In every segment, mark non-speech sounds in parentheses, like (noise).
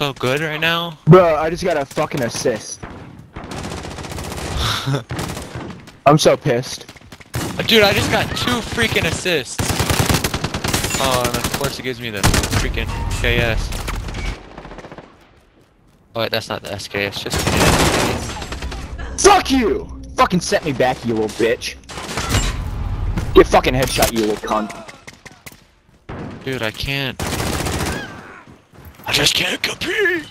so good right now. Bro, I just got a fucking assist. (laughs) I'm so pissed. Dude, I just got two freaking assists. Oh, and of course it gives me the freaking KS. Oh wait, that's not the SK, it's just KS. Fuck you! Fucking set me back, you little bitch. Get fucking headshot, you little cunt. Dude, I can't. I just can't compete!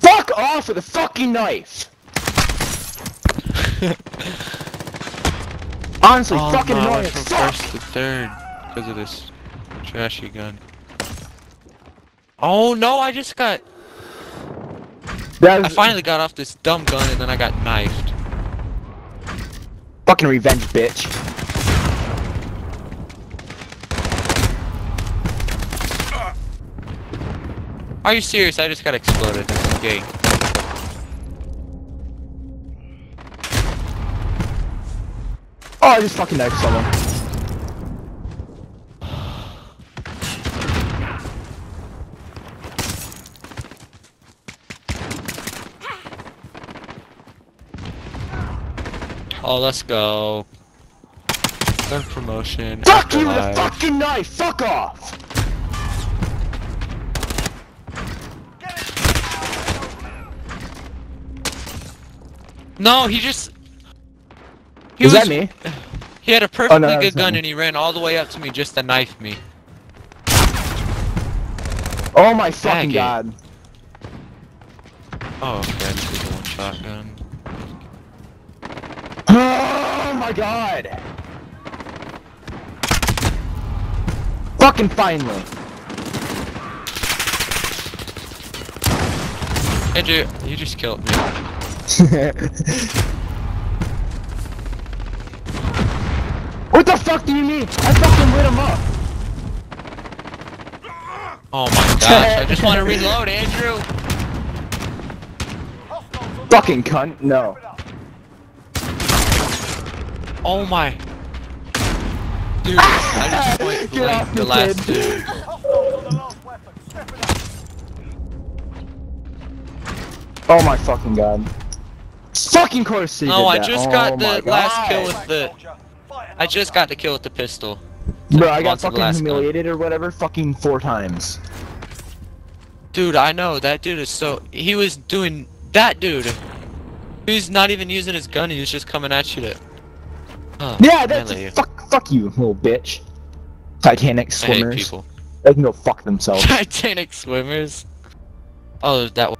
Fuck off with the fucking knife! (laughs) Honestly, Oh, fucking no, I annoying. went from Fuck! first to third because of this trashy gun. Oh no, I just got. That I finally got off this dumb gun and then I got knifed. fucking revenge, bitch. Are you serious? I just got exploded. This is gay. Oh, I just fucking knifed someone. Oh, let's go. Gun promotion. Fuck you with a fucking knife! Fuck off! No, he just. He Is was, that me? He had a oh, perfectly that was good gun me. and he ran all the way up to me just to knife me. Oh my fucking god. Oh, okay, this is one shotgun. Oh my god! Fucking finally. Andrew, you just killed me. What the fuck do you mean? I fucking lit him up. Oh my gosh, I just want to (laughs) reload, Andrew! Fucking cunt. No. Oh my. Dude, I just (laughs) point blank the last dude. Oh my fucking god. Fucking course he oh, No, I just oh got my the last kill with the. I just got the kill with the pistol. Bro, I got fucking last gun. humiliated or whatever fucking four times. Dude, I know that dude is so. He was doing that dude. He's not even using his gun. He was just coming at you to. Oh, Yeah, that's melee. fuck fuck you, little bitch. Titanic I hate swimmers. people. They can go fuck themselves. (laughs) Titanic swimmers. Oh, that.